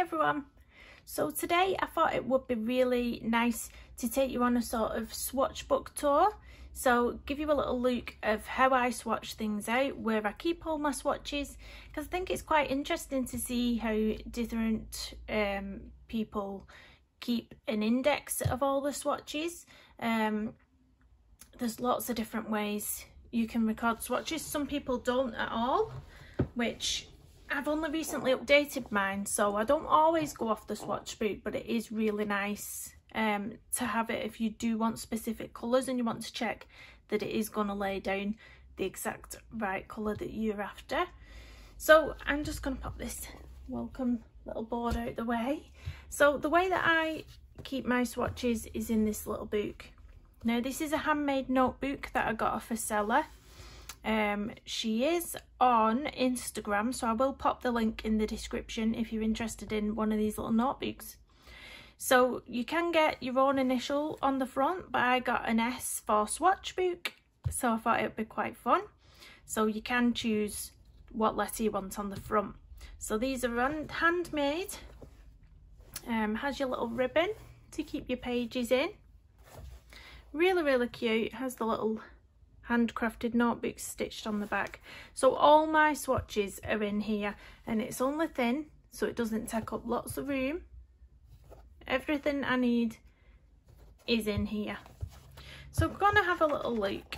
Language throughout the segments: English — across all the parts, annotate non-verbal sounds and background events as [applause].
everyone. So today I thought it would be really nice to take you on a sort of swatch book tour so give you a little look of how I swatch things out where I keep all my swatches because I think it's quite interesting to see how different um, people keep an index of all the swatches. Um, there's lots of different ways you can record swatches. Some people don't at all which I've only recently updated mine so I don't always go off the swatch book but it is really nice um, to have it if you do want specific colours and you want to check that it is going to lay down the exact right colour that you're after. So I'm just going to pop this welcome little board out the way. So the way that I keep my swatches is in this little book. Now this is a handmade notebook that I got off a seller um, she is on Instagram, so I will pop the link in the description if you're interested in one of these little notebooks. So you can get your own initial on the front, but I got an S for swatch book, so I thought it would be quite fun. So you can choose what letter you want on the front. So these are handmade, um, has your little ribbon to keep your pages in. Really, really cute, has the little handcrafted notebooks stitched on the back. So all my swatches are in here and it's only thin so it doesn't take up lots of room. Everything I need is in here. So I'm going to have a little look.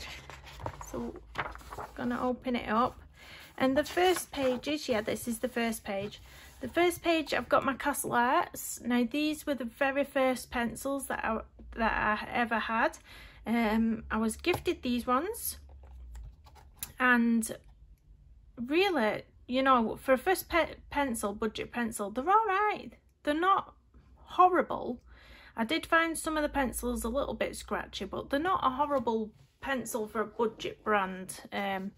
So I'm going to open it up. And the first pages, yeah, this is the first page. The first page, I've got my Castle Arts. Now, these were the very first pencils that I, that I ever had. Um, I was gifted these ones and really, you know, for a first pe pencil, budget pencil, they're all right. They're not horrible. I did find some of the pencils a little bit scratchy, but they're not a horrible pencil for a budget brand. Um,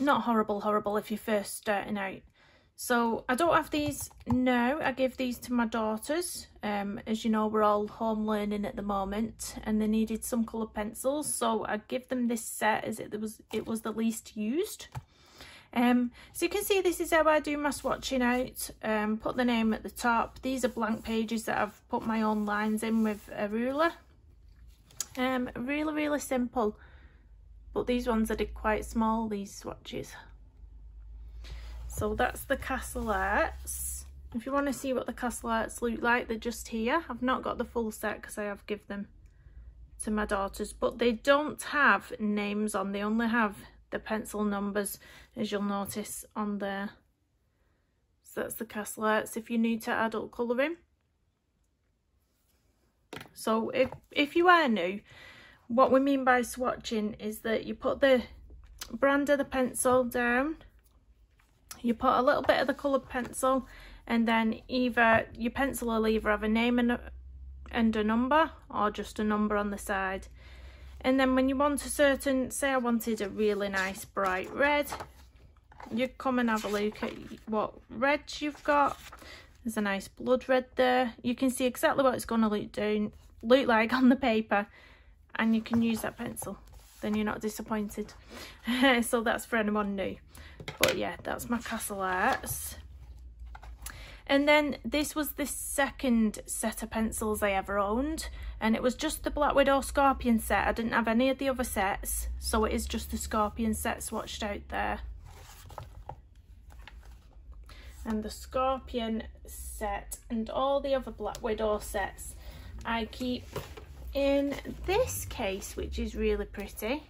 not horrible, horrible if you're first starting out. So I don't have these now. I give these to my daughters. Um, as you know, we're all home learning at the moment and they needed some coloured pencils. So I give them this set as it was, it was the least used. Um, so you can see this is how I do my swatching out. Um, put the name at the top. These are blank pages that I've put my own lines in with a ruler. Um, really, really simple. But these ones I did quite small, these swatches. So that's the castle arts. If you want to see what the castle arts look like, they're just here. I've not got the full set because I have given them to my daughters, but they don't have names on. They only have the pencil numbers, as you'll notice on there. So that's the castle arts if you're new to adult colouring. So if, if you are new, what we mean by swatching is that you put the brand of the pencil down you put a little bit of the coloured pencil and then either your pencil will either have a name and a, and a number or just a number on the side. And then when you want a certain, say I wanted a really nice bright red, you come and have a look at what reds you've got. There's a nice blood red there. You can see exactly what it's going to look down, look like on the paper and you can use that pencil. Then you're not disappointed. [laughs] so that's for anyone new but yeah that's my castle arts and then this was the second set of pencils I ever owned and it was just the Black Widow Scorpion set. I didn't have any of the other sets so it is just the Scorpion set swatched out there. And the Scorpion set and all the other Black Widow sets I keep in this case which is really pretty.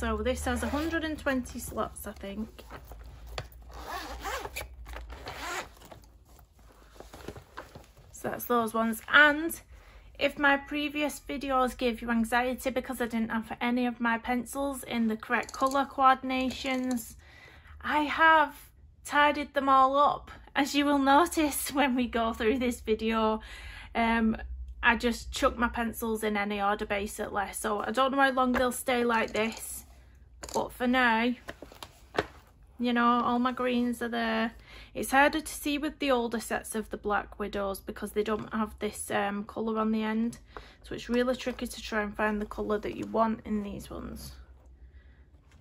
So this has 120 slots, I think. That's those ones. And if my previous videos gave you anxiety because I didn't have any of my pencils in the correct colour coordinations, I have tidied them all up. As you will notice [laughs] when we go through this video, um, I just chuck my pencils in any order basically. So I don't know how long they'll stay like this. But for now, you know, all my greens are there. It's harder to see with the older sets of the Black Widows because they don't have this um, colour on the end. So it's really tricky to try and find the colour that you want in these ones.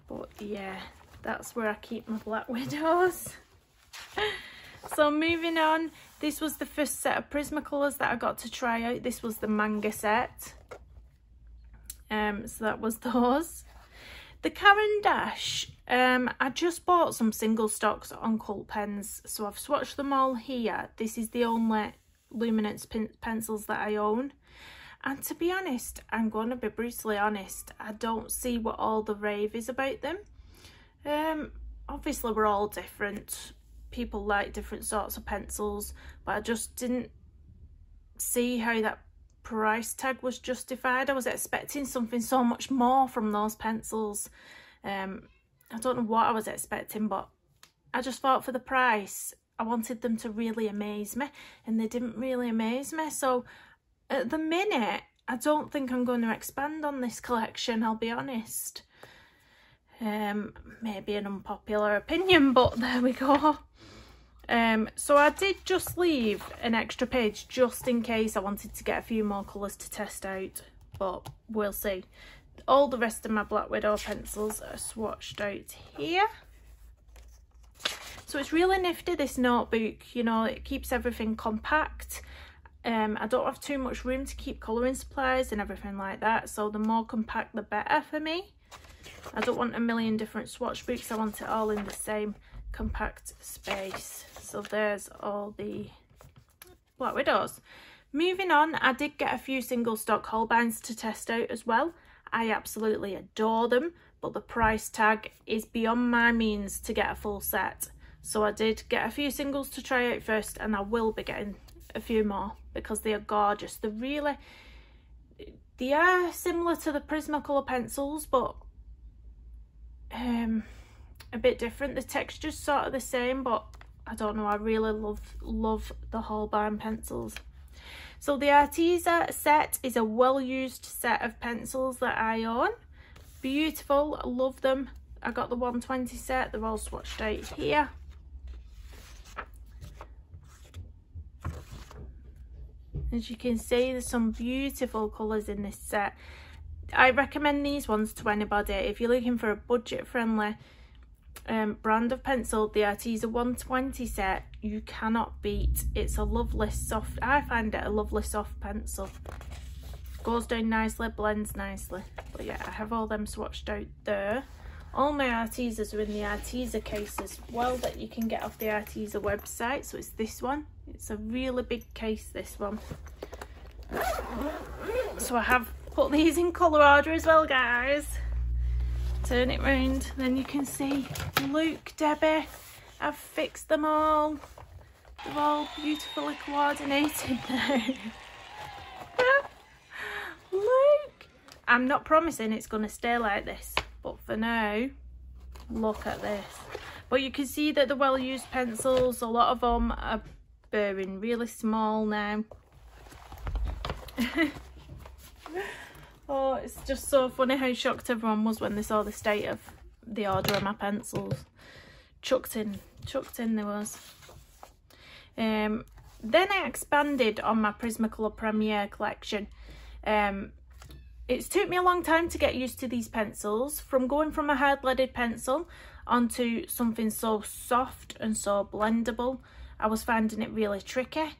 But yeah, that's where I keep my Black [laughs] Widows. [laughs] so moving on, this was the first set of Prismacolors that I got to try out. This was the manga set. Um, so that was [laughs] those. The Caran d'Ache, um, I just bought some single stocks on Cult Pens, so I've swatched them all here. This is the only Luminance pen pencils that I own. And to be honest, I'm going to be brutally honest, I don't see what all the rave is about them. Um, obviously we're all different. People like different sorts of pencils, but I just didn't see how that price tag was justified. I was expecting something so much more from those pencils. Um, I don't know what I was expecting, but I just thought for the price, I wanted them to really amaze me, and they didn't really amaze me. So at the minute, I don't think I'm going to expand on this collection, I'll be honest. Um, maybe an unpopular opinion, [laughs] but there we go. Um, so I did just leave an extra page just in case I wanted to get a few more colours to test out, but we'll see. All the rest of my Black Widow pencils are swatched out here. So it's really nifty, this notebook, you know, it keeps everything compact. Um, I don't have too much room to keep colouring supplies and everything like that, so the more compact the better for me. I don't want a million different swatch books, I want it all in the same compact space. So there's all the Black Widows. Moving on, I did get a few single stock Holbeins to test out as well. I absolutely adore them, but the price tag is beyond my means to get a full set. So I did get a few singles to try out first and I will be getting a few more because they are gorgeous. They're really, they are similar to the Prismacolor pencils, but um, a bit different. The texture's sort of the same, but I don't know, I really love, love the Holbein pencils. So the Arteza set is a well-used set of pencils that I own. Beautiful, I love them. I got the 120 set, they're all swatched out here. As you can see, there's some beautiful colours in this set. I recommend these ones to anybody. If you're looking for a budget-friendly um, brand of pencil, the Arteza 120 set, you cannot beat. It's a lovely soft, I find it a lovely soft pencil. Goes down nicely, blends nicely. But yeah, I have all them swatched out there. All my Artezas are in the Arteza case as well that you can get off the Arteza website. So it's this one. It's a really big case, this one. So I have put these in colour order as well, guys turn it round then you can see Luke Debbie I've fixed them all they're all beautifully coordinated [laughs] now Luke I'm not promising it's going to stay like this but for now look at this but you can see that the well-used pencils a lot of them are burring really small now [laughs] Oh, it's just so funny how shocked everyone was when they saw the state of the order of my pencils. Chucked in, chucked in there was. Um, then I expanded on my Prismacolor Premier collection. Um, it's took me a long time to get used to these pencils. From going from a hard leaded pencil onto something so soft and so blendable, I was finding it really tricky.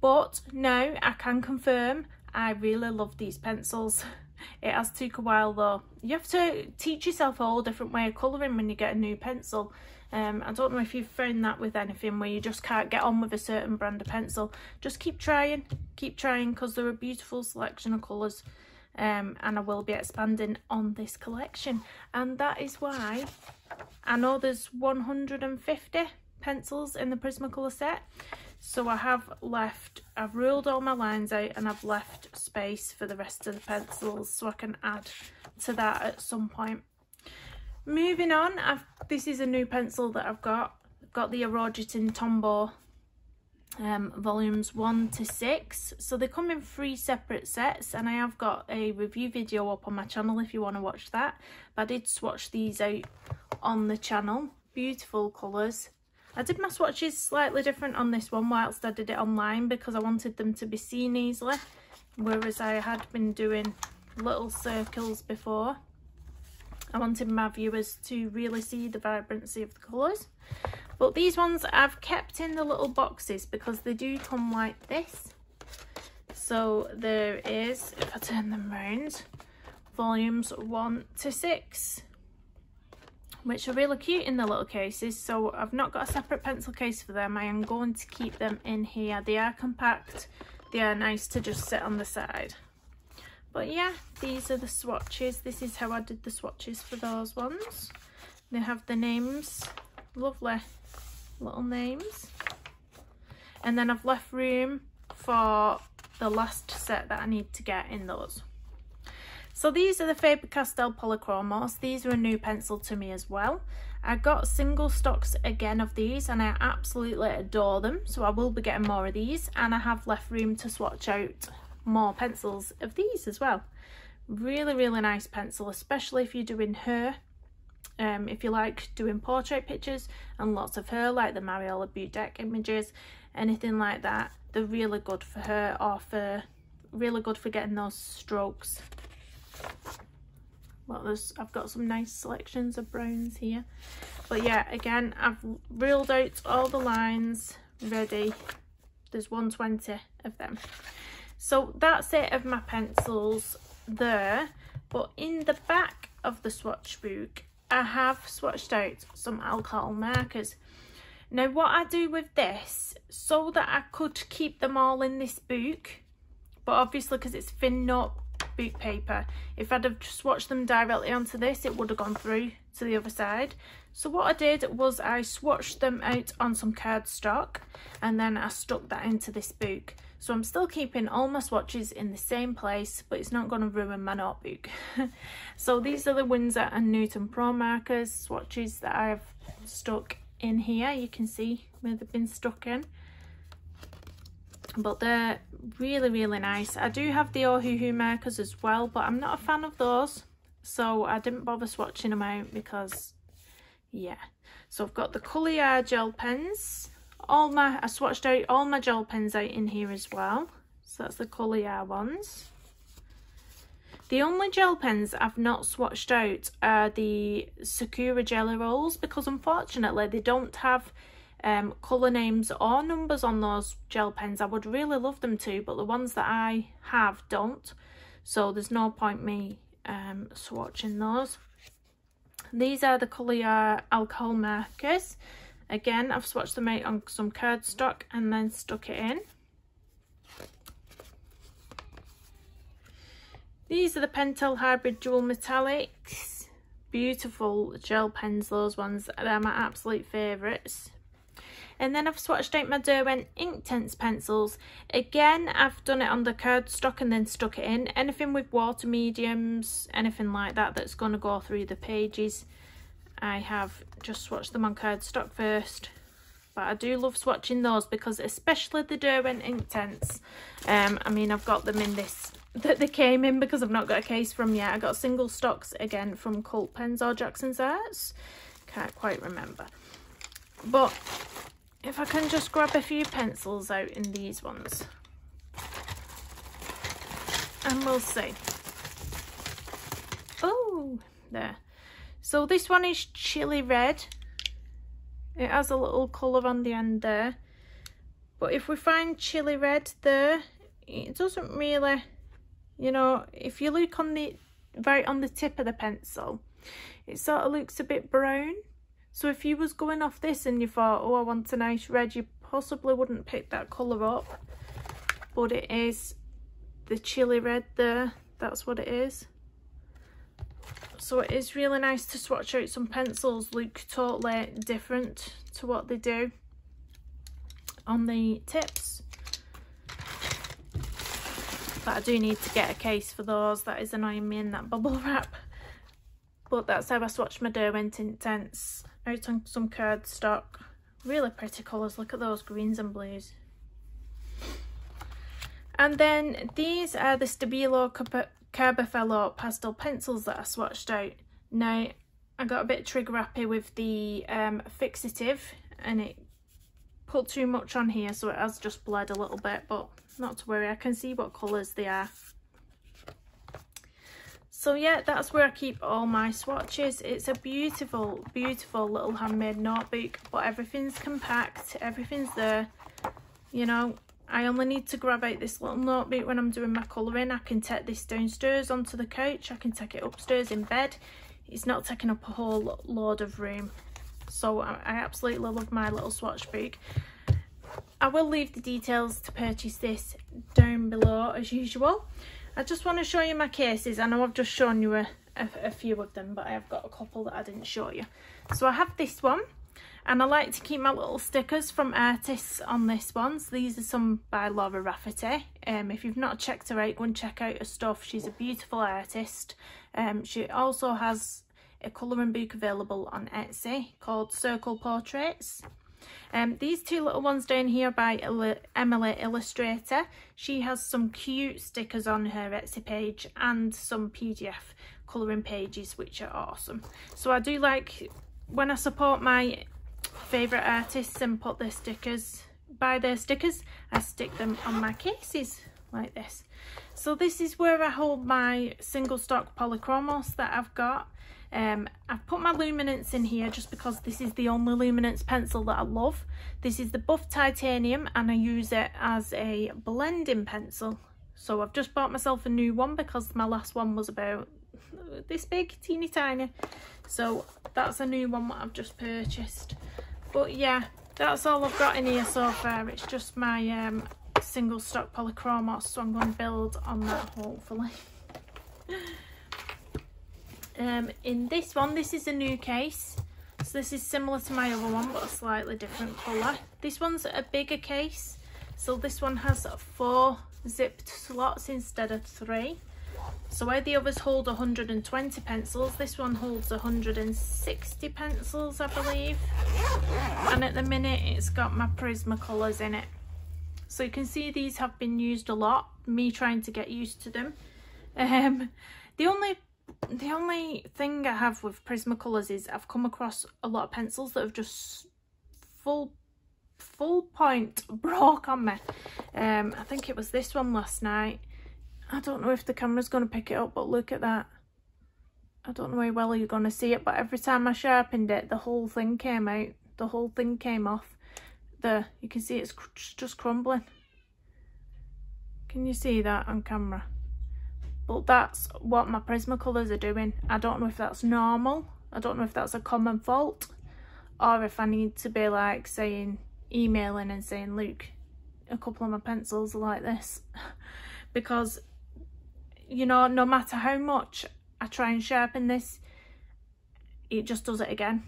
But now I can confirm I really love these pencils. [laughs] It has took a while though. You have to teach yourself a whole different way of colouring when you get a new pencil. Um, I don't know if you've found that with anything where you just can't get on with a certain brand of pencil. Just keep trying, keep trying because there are a beautiful selection of colours um, and I will be expanding on this collection. And that is why I know there's 150 pencils in the Prismacolor set. So I have left, I've ruled all my lines out and I've left space for the rest of the pencils so I can add to that at some point. Moving on, I've, this is a new pencil that I've got. I've got the Irojiten Tombow um, volumes 1 to 6. So they come in three separate sets and I have got a review video up on my channel if you want to watch that. But I did swatch these out on the channel. Beautiful colours. I did my swatches slightly different on this one whilst I did it online because I wanted them to be seen easily. Whereas I had been doing little circles before. I wanted my viewers to really see the vibrancy of the colours. But these ones I've kept in the little boxes because they do come like this. So there is, if I turn them round, volumes 1 to 6 which are really cute in the little cases. So I've not got a separate pencil case for them. I am going to keep them in here. They are compact. They are nice to just sit on the side but yeah these are the swatches this is how I did the swatches for those ones they have the names lovely little names. And then I've left room for the last set that I need to get in those. So these are the Faber-Castell Polychromos. These are a new pencil to me as well. I got single stocks again of these and I absolutely adore them. So I will be getting more of these and I have left room to swatch out more pencils of these as well. Really, really nice pencil, especially if you're doing her um, if you like doing portrait pictures and lots of her, like the Mariola Budek images, anything like that, they're really good for her or for really good for getting those strokes. Well, there's I've got some nice selections of browns here. But yeah, again, I've ruled out all the lines ready. There's 120 of them. So that's it of my pencils there. But in the back of the swatch book, I have swatched out some alcohol markers. Now what I do with this, so that I could keep them all in this book, but obviously because it's thin up book paper, if I'd have swatched them directly onto this, it would have gone through to the other side. So what I did was I swatched them out on some cardstock and then I stuck that into this book. So I'm still keeping all my swatches in the same place, but it's not going to ruin my notebook. [laughs] so these are the Winsor and Newton Pro markers swatches that I've stuck in here. You can see where they've been stuck in. But they're really, really nice. I do have the Ohuhu markers as well, but I'm not a fan of those. So I didn't bother swatching them out because, yeah. So I've got the Colour gel pens all my, I swatched out all my gel pens out in here as well. So that's the Colour ones. The only gel pens I've not swatched out are the Sakura Gelly Rolls because unfortunately they don't have um, colour names or numbers on those gel pens. I would really love them to, but the ones that I have don't. So there's no point me um, swatching those. These are the Colour alcohol markers. Again, I've swatched them out on some cardstock and then stuck it in. These are the Pentel Hybrid Dual Metallics. Beautiful gel pens, those ones. They're my absolute favourites. And then I've swatched out my Derwent Inktense pencils. Again, I've done it on the cardstock and then stuck it in. Anything with water mediums, anything like that that's going to go through the pages. I have just swatched them on cardstock first. But I do love swatching those because especially the Derwent Inktense. Um, I mean, I've got them in this [laughs] that they came in because I've not got a case from yet. I got single stocks again from Cult Pens or Jackson's Arts. Can't quite remember. But if I can just grab a few pencils out in these ones. And we'll see. Oh, there. So this one is chili red. It has a little colour on the end there. But if we find chili red there, it doesn't really, you know, if you look on the, right on the tip of the pencil, it sort of looks a bit brown. So if you was going off this and you thought, oh, I want a nice red, you possibly wouldn't pick that colour up. But it is the chili red there. That's what it is. So it is really nice to swatch out some pencils, look totally different to what they do on the tips. But I do need to get a case for those, that is annoying me in that bubble [laughs] wrap. But that's how I swatched my Derwent Inktense out on some cardstock. Really pretty colours, look at those greens and blues. And then these are the Stabilo CarbOthello pastel pencils that I swatched out. Now, I got a bit trigger happy with the um, fixative and it put too much on here so it has just bled a little bit but not to worry I can see what colours they are. So yeah that's where I keep all my swatches. It's a beautiful beautiful little handmade notebook but everything's compact everything's there you know I only need to grab out this little notebook when I'm doing my colouring. I can take this downstairs onto the couch. I can take it upstairs in bed. It's not taking up a whole load of room. So I, absolutely love my little swatch book I will leave the details to purchase this down below as usual. I just want to show you my cases. I know I've just shown you a, a, a few of them but I have got a couple that I didn't show you. So I have this one and I like to keep my little stickers from artists on this one. So these are some by Laura Rafferty. Um, if you've not checked her out, go and check out her stuff. She's a beautiful artist. Um, she also has a colouring book available on Etsy called Circle Portraits. Um, these two little ones down here by Emily Illustrator. She has some cute stickers on her Etsy page and some PDF colouring pages which are awesome. So I do like, when I support my favourite artists and put their stickers, buy their stickers, I stick them on my cases like this. So this is where I hold my single stock polychromos that I've got. Um, I've put my luminance in here just because this is the only luminance pencil that I love. This is the Buff Titanium and I use it as a blending pencil. So I've just bought myself a new one because my last one was about this big, teeny tiny. So that's a new one that I've just purchased. But yeah, that's all I've got in here so far. It's just my um, single stock polychromos, so I'm going to build on that hopefully. [laughs] Um, in this one, this is a new case. So this is similar to my other one, but a slightly different colour. This one's a bigger case. So this one has four zipped slots instead of three. So where the others hold 120 pencils, this one holds 160 pencils, I believe. And at the minute, it's got my Prismacolors in it. So you can see these have been used a lot, me trying to get used to them. Um, the only the only thing I have with Prismacolors is I've come across a lot of pencils that have just full full point [laughs] broke on me. Um, I think it was this one last night. I don't know if the camera's going to pick it up, but look at that. I don't know how well you're going to see it, but every time I sharpened it, the whole thing came out. The whole thing came off. There, you can see it's just crumbling. Can you see that on camera? but that's what my Prismacolors are doing. I don't know if that's normal. I don't know if that's a common fault or if I need to be like saying, emailing and saying, look, a couple of my pencils are like this. [laughs] because, you know, no matter how much I try and sharpen this, it just does it again.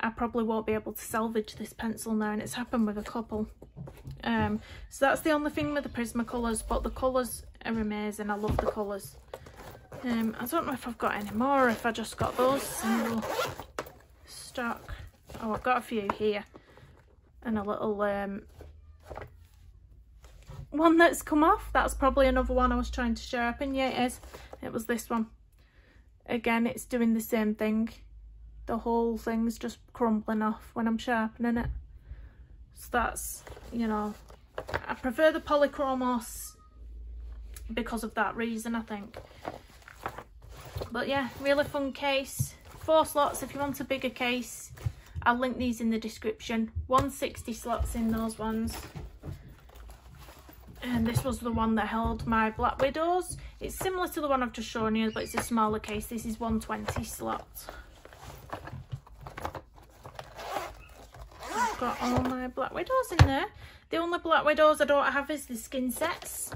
I probably won't be able to salvage this pencil now and it's happened with a couple. Um, so that's the only thing with the Prismacolors, but the colours are amazing. I love the colours. Um, I don't know if I've got any more if I just got those single stock. Oh, I've got a few here. And a little um, one that's come off. That's probably another one I was trying to sharpen. Yeah, it is. It was this one. Again, it's doing the same thing. The whole thing's just crumbling off when I'm sharpening it. So that's, you know, I prefer the polychromos because of that reason, I think. But yeah, really fun case. Four slots if you want a bigger case. I'll link these in the description. 160 slots in those ones. And this was the one that held my Black Widows. It's similar to the one I've just shown you, but it's a smaller case. This is 120 slot. I've got all my Black Widows in there. The only Black Widows I don't have is the skin sets.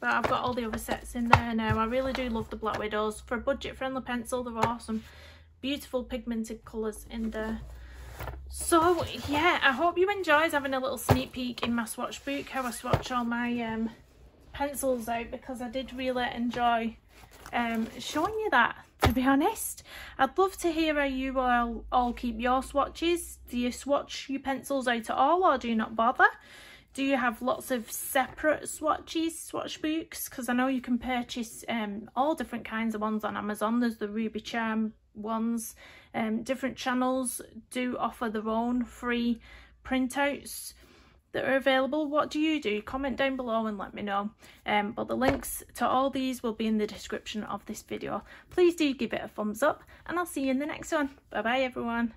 But I've got all the other sets in there now. I really do love the Black Widows. For a budget-friendly pencil, they're awesome. Beautiful pigmented colours in there. So, yeah, I hope you enjoyed having a little sneak peek in my swatch book, how I swatch all my um, pencils out, because I did really enjoy um, showing you that, to be honest. I'd love to hear how you all, all keep your swatches. Do you swatch your pencils out at all, or do you not bother? do you have lots of separate swatches, swatch books? Because I know you can purchase um, all different kinds of ones on Amazon. There's the Ruby Charm ones. Um, different channels do offer their own free printouts that are available. What do you do? Comment down below and let me know. Um, but the links to all these will be in the description of this video. Please do give it a thumbs up and I'll see you in the next one. Bye bye everyone.